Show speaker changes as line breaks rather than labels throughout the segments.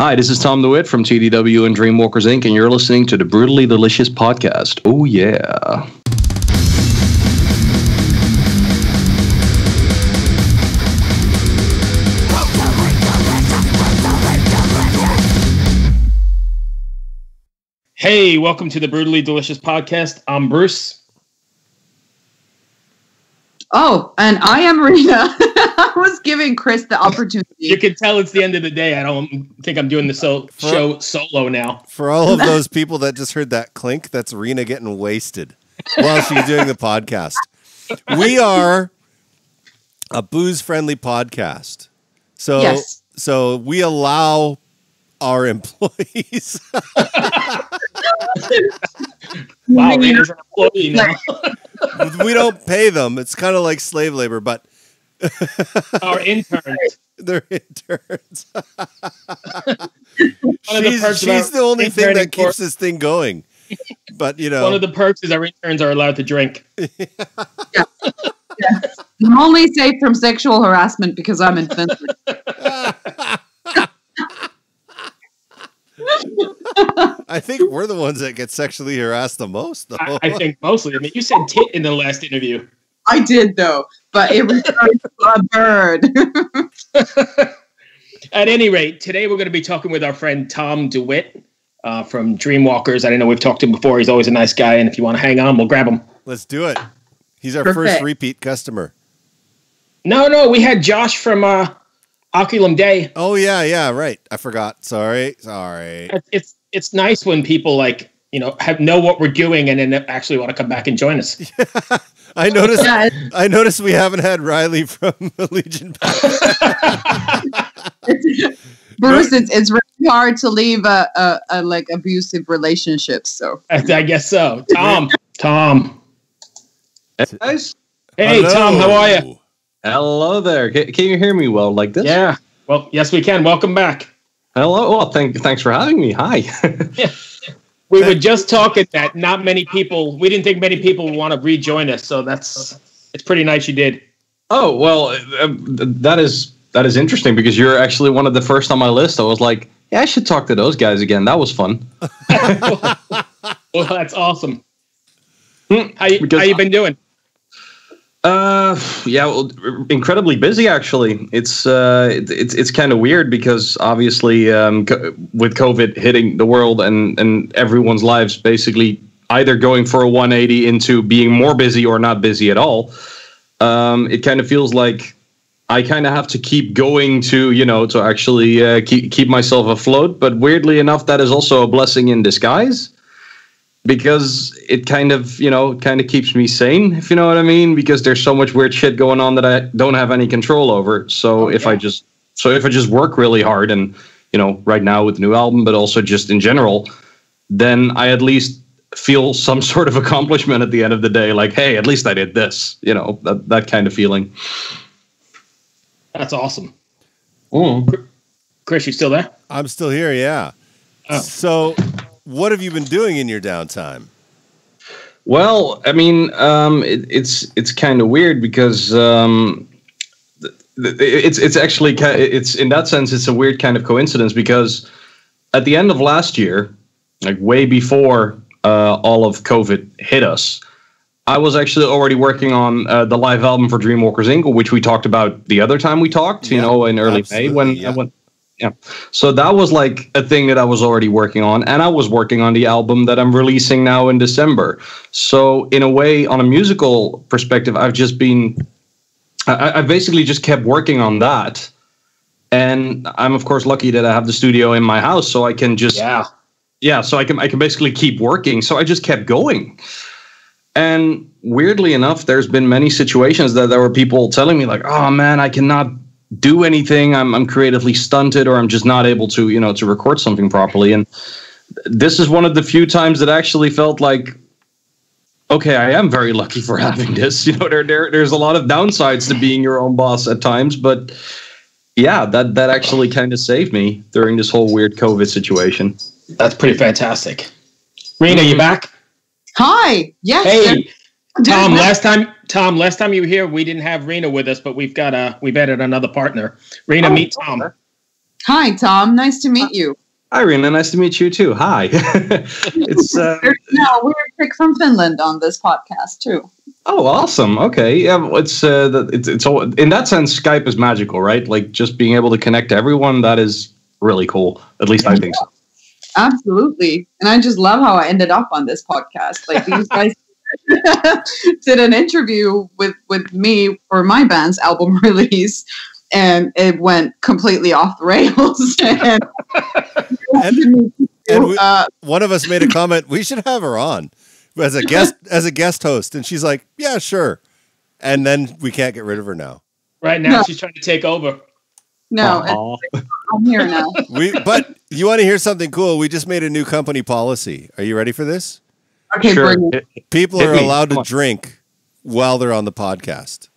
Hi, this is Tom de Wit from TDW and Dreamwalkers Inc., and you're listening to the Brutally Delicious podcast. Oh, yeah.
Hey, welcome to the Brutally Delicious podcast. I'm Bruce.
Oh, and I am Riina. I was giving Kris the opportunity.
You can tell it's the end of the day. I don't think I'm doing the so- uh, show solo now.
For all of those people that just heard that clink, that's Riina getting wasted while she's doing the podcast. We are a booze friendly podcast. So
Yes.
so we allow our employees
Wow, Riina's an employee now.
we don't pay them. It's kind of like slave labor, but
Our interns.
they're interns.
One of the
she's
perks
she's
about
the only thing that
for-
keeps this thing going. But you know,
One of the perks is our interns are allowed to drink.
I'm only safe from sexual harassment because I'm in Finland.
I think we're the ones that get sexually harassed the most, though.
I, I think mostly. I mean, you said tit in the last interview.
I did though, but it was a bird.
At any rate, today we're going to be talking with our friend Tom de Wit uh, from Dreamwalkers. I don't know we've talked to him before. He's always a nice guy, and if you want to hang on, we'll grab him.
Let's do it. He's our first repeat customer.
No, no, we had Josh from uh, Oculum Day.
Oh yeah, yeah, right. I forgot. Sorry, sorry.
It's- It's it's nice when people like you know have know what we're doing and then actually want to come back and join us.
I noticed.
yeah,
I noticed we haven't had Riley from Legion.
it's, Bruce, it's, it's really hard to leave a, a, a like abusive relationship. So
I, I guess so. Tom, Tom.
Guys,
Hey, Tom, how are you?
Hello.
hello there. Can, can you hear me well like this?
Yeah. Well, yes, we can. Welcome back.
Hello. Well, thank, thanks for having me. Hi.
We were just talking that not many people. We didn't think many people would want to rejoin us, so that's it's pretty nice you did.
oh, well, uh, that is that is interesting because you're actually one of the first on my list. I was like, yeah, I should talk to those guys again. That was fun.
Well, that's awesome.
Hmm,
How you, how you been doing?
Uh, yeah, well, incredibly busy actually. It's uh, it, it's it's kind of weird because obviously, um, co- with COVID hitting the world and and everyone's lives basically either going for a 180 into being more busy or not busy at all. Um, it kind of feels like I kind of have to keep going to you know to actually uh, keep keep myself afloat. But weirdly enough, that is also a blessing in disguise because it kind of you know kind of keeps me sane if you know what i mean because there's so much weird shit going on that i don't have any control over so if i just so if i just work really hard and you know right now with the new album but also just in general then i at least feel some sort of accomplishment at the end of the day like hey at least i did this you know that, that kind of feeling
That's awesome.
Mm.
Kris, you still there?
I'm still here. Yeah.
Oh.
So, what have you been doing in your downtime?
Well, I mean, um, it, it's it's kind of weird because um, it's it's actually it's in that sense it's a weird kind of coincidence because at the end of last year, like way before uh, all of COVID hit us, I was actually already working on uh, the live album for Dreamwalkers Inc., which we talked about the other time we talked, you
Yeah,
know, in early May when
yeah.
when yeah. So that was like a thing that I was already working on, and I was working on the album that I'm releasing now in December. So in a way, on a musical perspective, I've just been, I, I basically just kept working on that, and I'm of course lucky that I have the studio in my house, so I can just
Yeah.
yeah so i can i can basically keep working so i just kept going and weirdly enough there's been many situations that there were people telling me like oh man i cannot do anything i'm, I'm creatively stunted or i'm just not able to you know to record something properly and this is one of the few times that I actually felt like okay i am very lucky for having this you know there, there there's a lot of downsides to being your own boss at times but yeah that that actually kind of saved me during this whole weird covid situation
That's pretty fantastic. Riina, you mm-hmm. back?
Hi. Yes.
Hey,
I'm doing
Tom. Last time, Tom. Last time you were here, we didn't have Riina with us, but we've got a we've added another partner. Riina,
Oh,
meet Tom.
Hi, Tom. Nice to meet you.
Hi, Riina. Nice to meet you too. Hi. it's uh,
There's no weird pick from Finland on this podcast too.
oh, awesome. Okay, yeah. It's uh, the- it's it's all in that sense. Skype is magical, right? Like just being able to connect to everyone. That is really cool. At least I think so.
Absolutely. And I just love how I ended up on this podcast. Like these guys did an interview with with me for my band's album release and it went completely off the rails. and
And- and we-
uh,
One of us made a comment. We should have her on as a guest as a guest host, and she's like, "Yeah, sure." And then we can't get rid of her now.
Right now,
No.
she's trying to take over.
no, I'm here now.
We but you want to hear something cool? We just made a new company policy. Are you ready for this?
Okay,
sure.
bring it.
It-
People
Hit
are
me.
allowed to drink while they're on the podcast.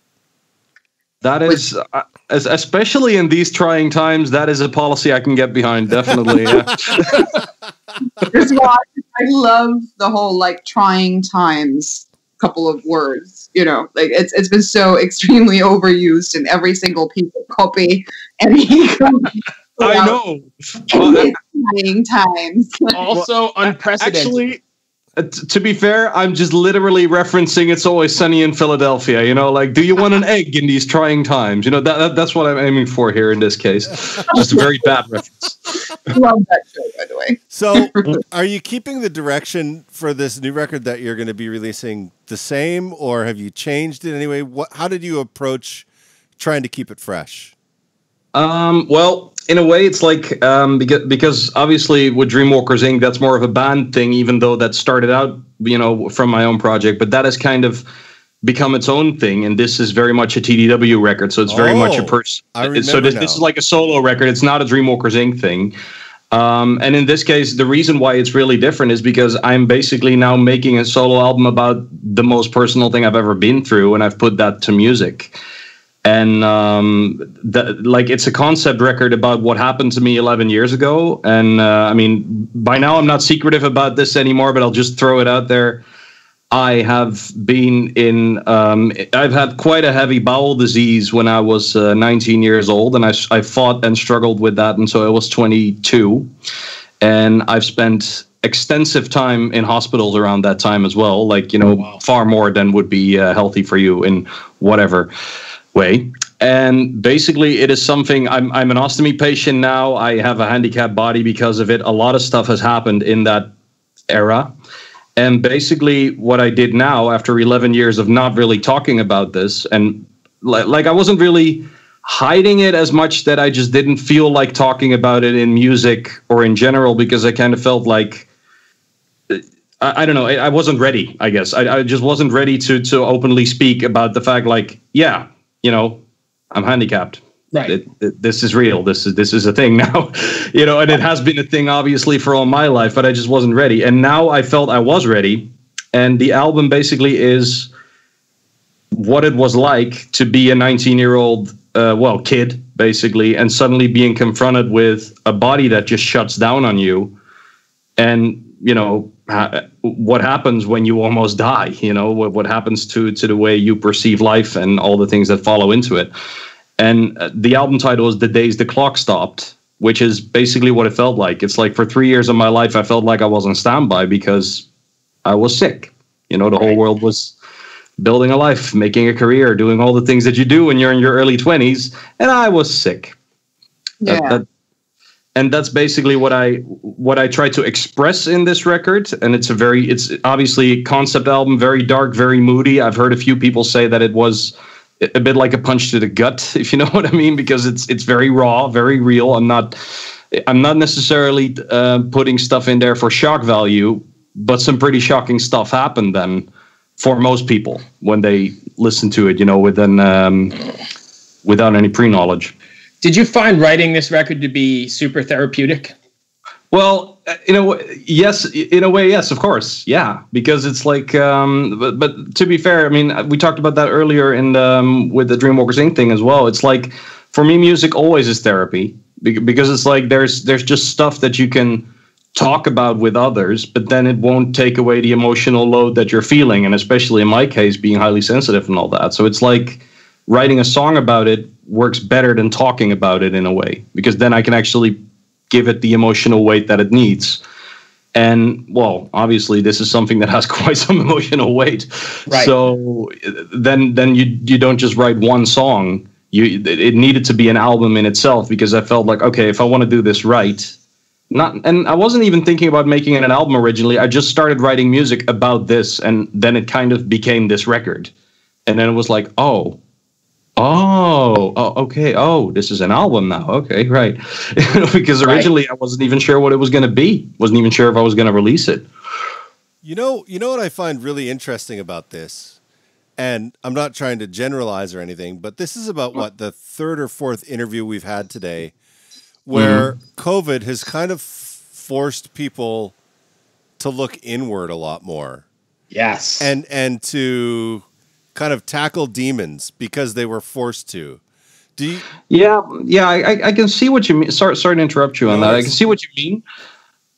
That is, uh, as, especially in these trying times, that is a policy I can get behind. Definitely. Yeah.
First I love the whole like trying times couple of words. You know, like it's it's been so extremely overused in every single piece of copy, and he comes
I know. Well,
trying times.
Also unprecedented.
Actually, uh, t- to be fair, I'm just literally referencing "It's Always Sunny in Philadelphia." You know, like, do you want an egg in these trying times? You know, that, that that's what I'm aiming for here in this case. Just a very bad reference.
love that show, by the way.
So, are you keeping the direction for this new record that you're going to be releasing the same, or have you changed it anyway? What? How did you approach trying to keep it fresh?
Um, well, in a way, it's like um, because because obviously with Dreamwalkers Inc., that's more of a band thing, even though that started out, you know, from my own project. But that has kind of become its own thing, and this is very much a TDW record, so it's very much a
Oh,
person. So this, this is like a solo record. It's not a Dreamwalkers Inc. thing. Um, and in this case, the reason why it's really different is because I'm basically now making a solo album about the most personal thing I've ever been through, and I've put that to music and um, that like it's a concept record about what happened to me 11 years ago. And uh, I mean, by now I'm not secretive about this anymore, but I'll just throw it out there. I have been in. Um, I've had quite a heavy bowel disease when I was uh, 19 years old, and I, I fought and struggled with that until I was 22. And I've spent extensive time in hospitals around that time as well. Like you know,
Wow.
far more than would be uh, healthy for you in whatever way. And basically, it is something. I'm I'm an ostomy patient now. I have a handicapped body because of it. A lot of stuff has happened in that era. And basically, what I did now, after 11 years of not really talking about this, and like, like I wasn't really hiding it as much that I just didn't feel like talking about it in music or in general because I kind of felt like uh, I, I don't know. I, I wasn't ready. I guess I, I just wasn't ready to to openly speak about the fact, like, yeah, you know, I'm handicapped.
Right.
It, it- this is real. This is this is a thing now, you know, and it has been a thing obviously for all my life, but I just wasn't ready. And now I felt I was ready, and the album basically is what it was like to be a 19 year old, uh, well, kid basically, and suddenly being confronted with a body that just shuts down on you, and you know what happens when you almost die. You know what what happens to to the way you perceive life and all the things that follow into it. And uh, the album title is "The Days the Clock Stopped," which is basically what it felt like. It's like for three years of my life, I felt like I was on standby because I was sick. You know, the whole world was building a life, making a career, doing all the things that you do when you're in your early 20s, and I was sick. That-
Yeah.
that- and that's basically what I what I try to express in this record. And it's a very it's obviously concept album, very dark, very moody. I've heard a few people say that it was a bit like a punch to the gut, if you know what I mean, because it's it's very raw, very real. I'm not I'm not necessarily uh, putting stuff in there for shock value, but some pretty shocking stuff happened then for most people when they listen to it, you know, with an um, without any pre knowledge.
Did you find writing this record to be super therapeutic?
Well, uh, in a way, yes. In a way, yes. Of course, yeah. Because it's like, um, but but to be fair, I mean, we talked about that earlier in um, with the Dreamwalkers Inc. thing as well. It's like, for me, music always is therapy because it's like there's there's just stuff that you can talk about with others, but then it won't take away the emotional load that you're feeling, and especially in my case, being highly sensitive and all that. So it's like writing a song about it works better than talking about it in a way because then I can actually give it the emotional weight that it needs. And well, obviously, this is something that has quite some emotional weight.
Right.
So then, then you you don't just write one song. You it needed to be an album in itself because I felt like okay, if I want to do this right, not and I wasn't even thinking about making it an album originally. I just started writing music about this, and then it kind of became this record. And then it was like, oh, Oh, oh, okay. Oh, this is an album now. Okay, right. because originally right. I wasn't even sure what it was going to be. wasn't even sure if I was going to release it.
You know, you know what I find really interesting about this, and I'm not trying to generalize or anything, but this is about what the third or fourth interview we've had today, where mm-hmm. COVID has kind of forced people to look inward a lot more.
Yes,
and and to kind of tackle demons because they were forced to. Do you?
Yeah, yeah, I, I can see what you mean. Sorry, sorry to interrupt you on no, that. I can see what you mean.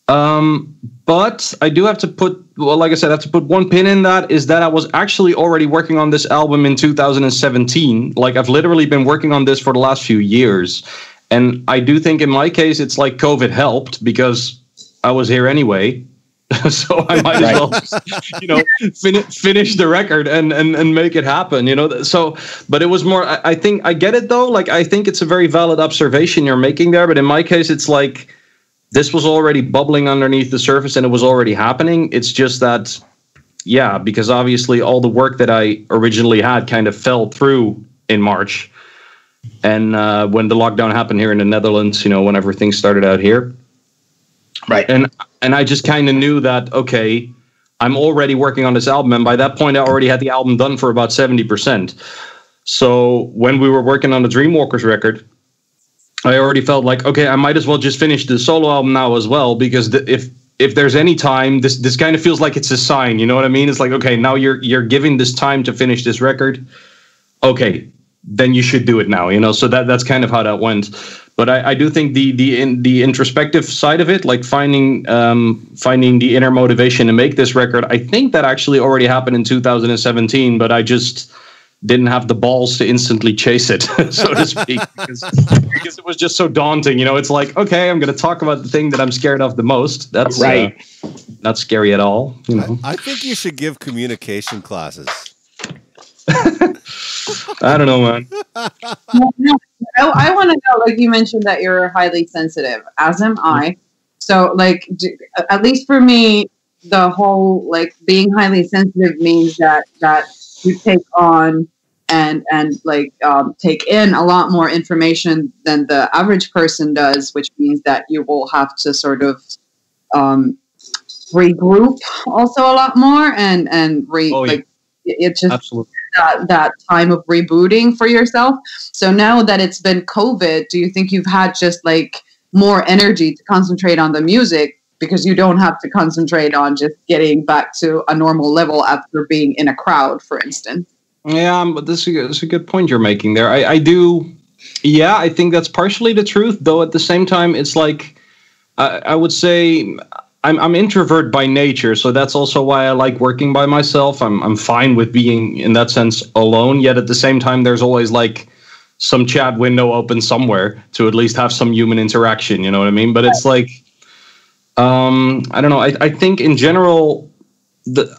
Um, but I do have to put, well, like I said, I have to put one pin in that. Is that I was actually already working on this album in 2017. Like I've literally been working on this for the last few years, and I do think in my case it's like COVID helped because I was here anyway. so I might as well, you know, fin- finish the record and, and and make it happen. You know, so but it was more. I, I think I get it though. Like I think it's a very valid observation you're making there. But in my case, it's like this was already bubbling underneath the surface and it was already happening. It's just that, yeah, because obviously all the work that I originally had kind of fell through in March. And uh, when the lockdown happened here in the Netherlands, you know, whenever things started out here,
right?
And and I just kind of knew that okay, I'm already working on this album, and by that point, I already had the album done for about seventy percent. So when we were working on the Dreamwalkers record, I already felt like okay, I might as well just finish the solo album now as well because the, if if there's any time, this this kind of feels like it's a sign. You know what I mean? It's like okay, now you're you're giving this time to finish this record. Okay, then you should do it now. You know, so that that's kind of how that went but I, I, do think the the in, the introspective side of it, like finding um, finding the inner motivation to make this record, I think that actually already happened in 2017. But I just didn't have the balls to instantly chase it, so to speak, because, because, it was just so daunting. You know, it's like okay, I'm going to talk about the thing that I'm scared of the most. That's uh, right. Uh, not scary at all. You know,
I, I think you should give communication classes.
I don't know, man.
I, I want to know, like you mentioned, that you're highly sensitive, as am I. So, like, do, at least for me, the whole like being highly sensitive means that that you take on and and like um, take in a lot more information than the average person does, which means that you will have to sort of um, regroup also a lot more and and re oh, yeah. like it just
absolutely
that, that time of rebooting for yourself. So now that it's been COVID, do you think you've had just like more energy to concentrate on the music because you don't have to concentrate on just getting back to a normal level after being in a crowd, for instance?
Yeah, but this is a good point you're making there. I, I do, yeah, I think that's partially the truth, though at the same time, it's like, I would say I'm I'm introvert by nature, so that's also why I like working by myself. I'm I'm fine with being in that sense alone. Yet at the same time, there's always like some chat window open somewhere to at least have some human interaction. You know what I mean? But it's like, um, I don't know. I I think in general, the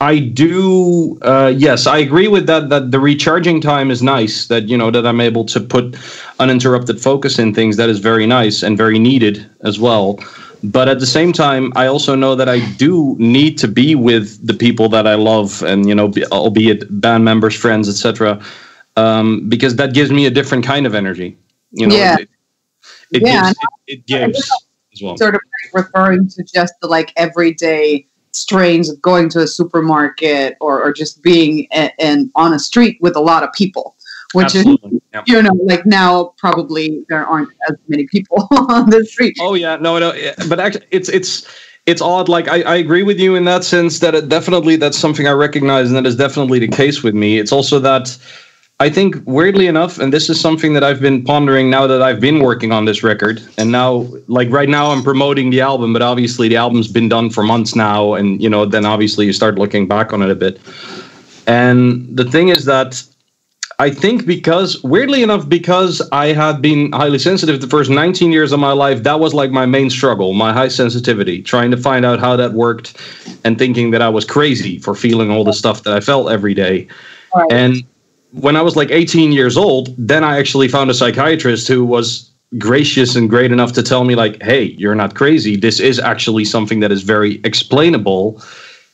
I do. Uh, yes, I agree with that. That the recharging time is nice. That you know that I'm able to put uninterrupted focus in things. That is very nice and very needed as well but at the same time i also know that i do need to be with the people that i love and you know be, albeit band members friends etc um, because that gives me a different kind of energy you know.
Yeah.
it, it yeah, gives it, it gives as well.
sort of referring to just the like everyday strains of going to a supermarket or, or just being in on a street with a lot of people which Absolutely. is yep. you know like now probably there aren't as many people on the street
oh yeah no no but actually it's it's it's odd like I, I agree with you in that sense that it definitely that's something i recognize and that is definitely the case with me it's also that i think weirdly enough and this is something that i've been pondering now that i've been working on this record and now like right now i'm promoting the album but obviously the album's been done for months now and you know then obviously you start looking back on it a bit and the thing is that I think because, weirdly enough, because I had been highly sensitive the first 19 years of my life, that was like my main struggle, my high sensitivity, trying to find out how that worked and thinking that I was crazy for feeling all the stuff that I felt every day. Right. And when I was like 18 years old, then I actually found a psychiatrist who was gracious and great enough to tell me, like, hey, you're not crazy. This is actually something that is very explainable.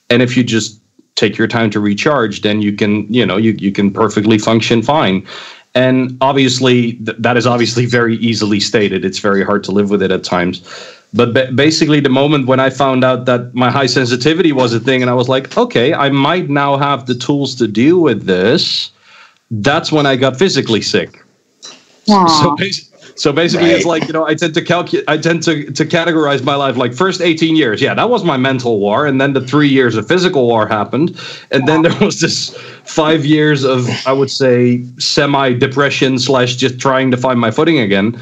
And if you just take your time to recharge, then you can, you know, you, you can perfectly function fine. And obviously, th- that is obviously very easily stated. It's very hard to live with it at times. But ba- basically, the moment when I found out that my high sensitivity was a thing, and I was like, okay, I might now have the tools to deal with this, that's when I got physically sick. Aww. So so basically, right. it's like you know, I tend to calculate, I tend to to categorize my life like first eighteen years, yeah, that was my mental war, and then the three years of physical war happened, and then there was this five years of I would say semi depression slash just trying to find my footing again,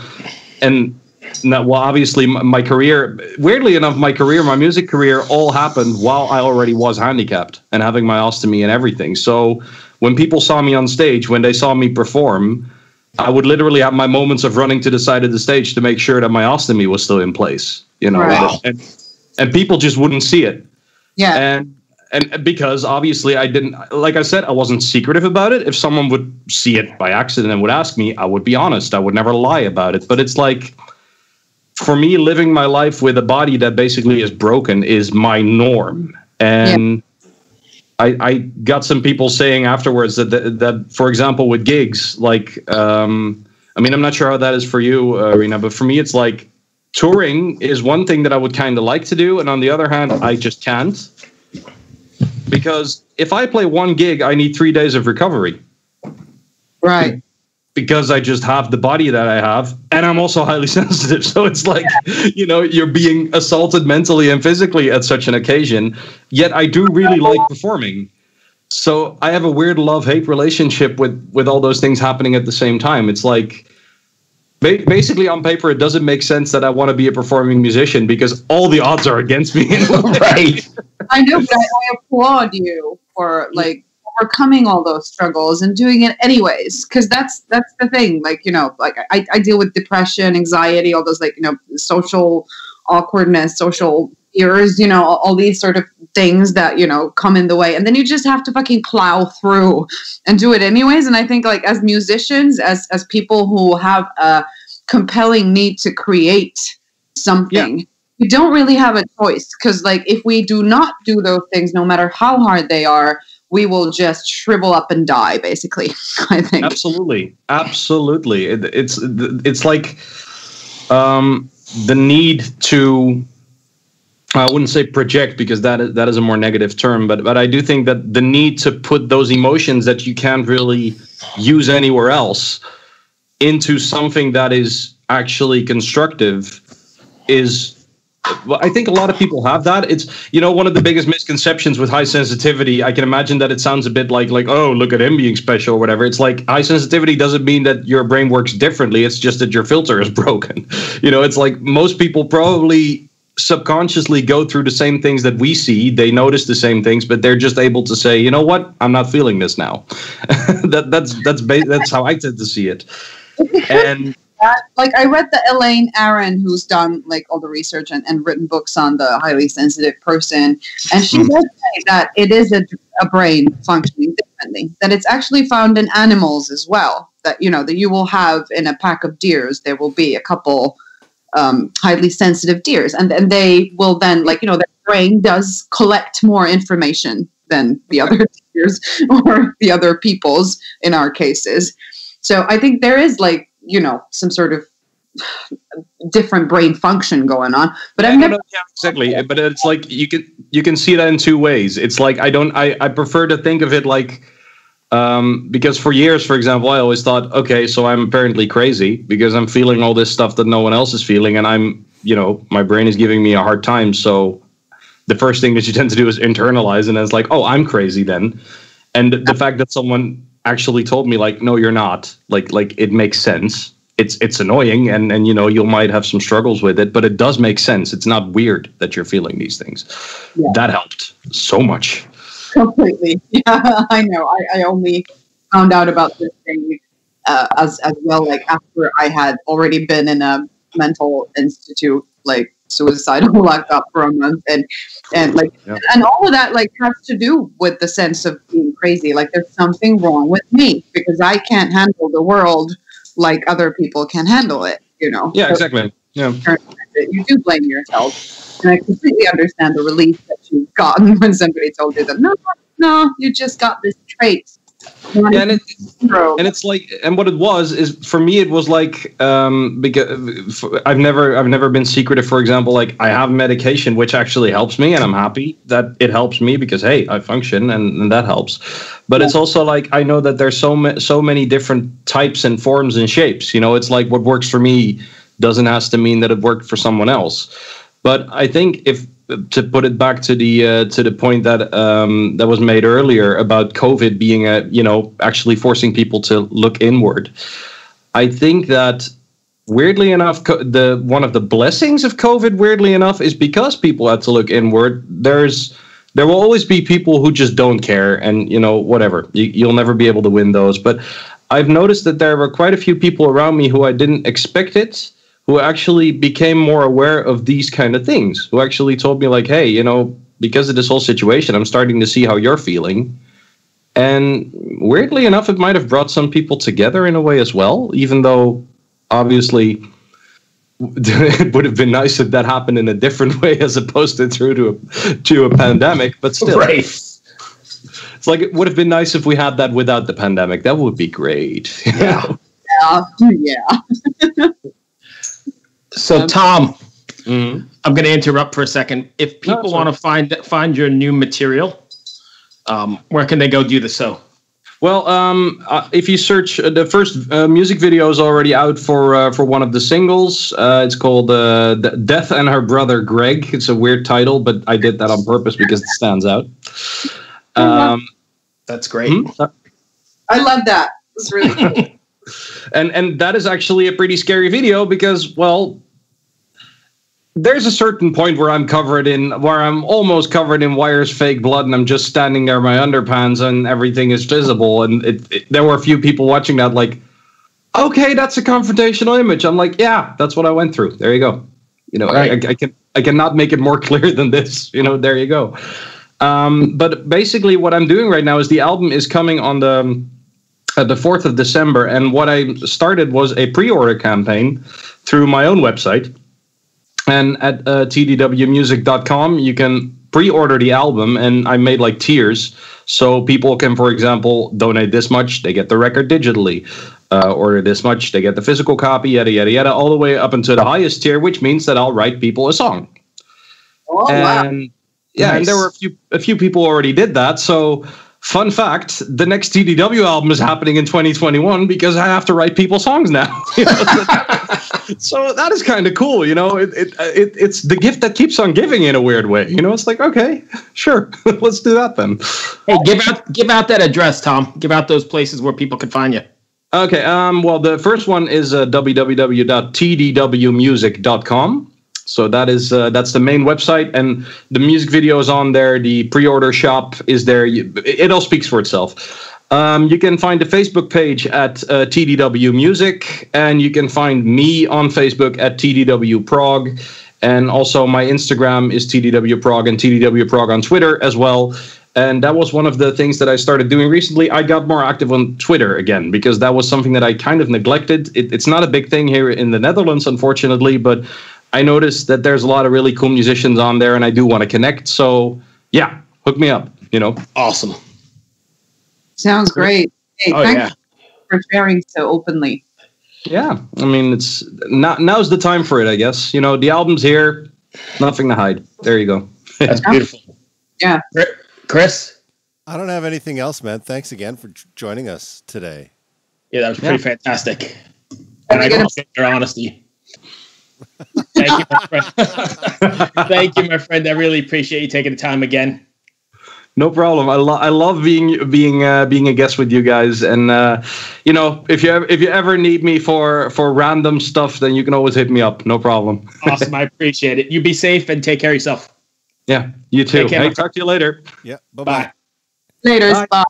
and now, well, obviously, my career, weirdly enough, my career, my music career, all happened while I already was handicapped and having my ostomy and everything. So when people saw me on stage, when they saw me perform I would literally have my moments of running to the side of the stage to make sure that my ostomy was still in place, you know, right. and, and people just wouldn't see it.
Yeah.
And and because obviously I didn't like I said I wasn't secretive about it. If someone would see it by accident and would ask me, I would be honest. I would never lie about it. But it's like for me living my life with a body that basically is broken is my norm. And yeah I, I got some people saying afterwards that, that, that for example, with gigs, like, um, I mean, I'm not sure how that is for you, uh, Riina, but for me, it's like touring is one thing that I would kind of like to do. And on the other hand, I just can't. Because if I play one gig, I need three days of recovery.
Right
because I just have the body that I have, and I'm also highly sensitive. So it's like, yeah. you know, you're being assaulted mentally and physically at such an occasion. Yet I do really like performing. So I have a weird love hate relationship with with all those things happening at the same time. It's like basically on paper it doesn't make sense that I want to be a performing musician because all the odds are against me.
right. I know, but I, I applaud you for like overcoming all those struggles and doing it anyways because that's that's the thing like you know like I, I deal with depression anxiety all those like you know social awkwardness social fears you know all, all these sort of things that you know come in the way and then you just have to fucking plow through and do it anyways and i think like as musicians as as people who have a compelling need to create something yeah. we don't really have a choice because like if we do not do those things no matter how hard they are we will just shrivel up and die basically i think.
Absolutely. Absolutely. It, it's it's like um, the need to I wouldn't say project because that is that is a more negative term, but but I do think that the need to put those emotions that you can't really use anywhere else into something that is actually constructive is I think a lot of people have that. It's you know one of the biggest misconceptions with high sensitivity. I can imagine that it sounds a bit like like oh look at him being special or whatever. It's like high sensitivity doesn't mean that your brain works differently. It's just that your filter is broken. You know, it's like most people probably subconsciously go through the same things that we see. They notice the same things, but they're just able to say, you know what, I'm not feeling this now. that that's that's ba- that's how I tend to see it. And
that. Like I read the Elaine Aron, who's done like all the research and, and written books on the highly sensitive person, and she mm. does say that it is a, a brain functioning differently. That it's actually found in animals as well. That you know that you will have in a pack of deers, there will be a couple um, highly sensitive deers, and and they will then like you know their brain does collect more information than the other deers or the other people's in our cases. So I think there is like you know some sort of different brain function going on but i've never
yeah, exactly but it's like you can you can see that in two ways. It's like i don't i i prefer to think of it like um, because for years for example i always thought okay so i'm apparently crazy because i'm feeling all this stuff that no one else is feeling and i'm you know my brain is giving me a hard time so the first thing that you tend to do is internalize and it's like oh i'm crazy then. And the fact that someone actually told me like no you're not. Like like it makes sense. It's it's annoying and and you know you might have some struggles with it but it does make sense. It's not weird that you're feeling these things. Yeah. that helped so much.
Completely. Yeah i know. I, I only found out about this thing uh, as as well. Like after I had already been in a mental institute, like suicidal, locked up for a month, and and like
Yeah.
and all of that like has to do with the sense of being crazy. Like there's something wrong with me because I can't handle the world like other people can handle it. You know.
Yeah,
So-
exactly. Yeah.
you do blame yourself. And I completely understand the relief that you've gotten when somebody told you that no, no, you just got this trait.
Yeah, and it, and it's like and what it was is for me it was like um because i've never i've never been secretive. For example like i have medication which actually helps me and i'm happy that it helps me because hey i function and, and that helps. But it's also like i know that there's so ma- so many different types and forms and shapes. You know it's like what works for me doesn't has to mean that it worked for someone else. But i think if to put it back to the uh, to the point that um, that was made earlier about COVID being a you know actually forcing people to look inward. I think that weirdly enough, the one of the blessings of COVID, weirdly enough, is because people had to look inward. There's there will always be people who just don't care, and you know whatever. You, you'll never be able to win those. But I've noticed that there were quite a few people around me who I didn't expect it who actually became more aware of these kind of things, who actually told me, like, hey, you know, because of this whole situation, I'm starting to see how you're feeling. And weirdly enough, it might have brought some people together in a way as well, even though obviously it would have been nice if that happened in a different way as opposed to through to a, to a pandemic. But still,
Right.
it's like it would have been nice if we had that without the pandemic. That would be great.
Yeah.
yeah, yeah.
So Tom,
Mhm.
I'm going to interrupt for a second. If people
that's
want to find find your new material, um, where can they go do the so?
Well, um, uh, if you search uh, the first uh, music video is already out for uh, for one of the singles. Uh, it's called uh, D- "Death and Her Brother Greg." It's a weird title, but I did that on purpose because it stands out. Um,
That's great.
hmm?
I love that. It's really cool.
and and that is actually a pretty scary video because well there's a certain point where I'm covered in where I'm almost covered in wires fake blood and I'm just standing there in my underpants and everything is visible. And it, it- there were a few people watching that like okay that's a confrontational image. I'm like yeah that's what I went through. There you go. You know I, I, I can I cannot make it more clear than this. You know there you go. Um, but basically what I'm doing right now is the album is coming on the uh, the 4th of December. And what I started was a pre order campaign through my own website. And at uh, tdwmusic.com, you can pre order the album. And I made like tiers. So people can, for example, donate this much, they get the record digitally. Uh, order this much, they get the physical copy, yada, yada, yada, all the way up into the highest tier, which means that I'll write people a song
Oh, wow.
and yeah, and there were a few a few people already did that. So, fun fact: the next TDW album is happening in 2021 because I have to write people songs now. so that is kind of cool, you know. It, it it it's the gift that keeps on giving in a weird way. You know, it's like okay, sure, let's do that then.
Hey, give out give out that address, Tom. Give out those places where people can find you.
Okay. Um. Well, the first one is uh, www.tdwmusic.com. So that is uh, that's the main website, and the music video is on there. The pre-order shop is there. It all speaks for itself. Um, you can find the Facebook page at uh, TDW Music, and you can find me on Facebook at TDW Prog, and also my Instagram is TDW Prog and TDW Prog on Twitter as well. And that was one of the things that I started doing recently. I got more active on Twitter again because that was something that I kind of neglected. It, it's not a big thing here in the Netherlands, unfortunately, but I noticed that there's a lot of really cool musicians on there, and I do want to connect. So yeah, hook me up. You know.
Awesome.
Sounds great. Hey,
Oh
thank
yeah.
you for sharing so openly.
Yeah, I mean, it's now, now's the time for it, I guess. You know, the album's here, nothing to hide. There you go.
That's beautiful.
Yeah.
Kris?
I don't have anything else, man. Thanks again for joining us today.
Yeah, that was pretty
Yeah.
fantastic. And I
Are we gonna-
appreciate your honesty. Thank you, my friend. Thank you, my friend. I really appreciate you taking the time again.
No problem. I, lo- I love being being uh, being a guest with you guys, and uh, you know, if you ever, if you ever need me for for random stuff, then you can always hit me up. No problem.
Awesome. I appreciate it. You be safe and take care of yourself.
Yeah, you too.
Take care.
Hey, talk to you later.
Yeah. Bye-bye.
Bye.
Later.
Bye.
Bye.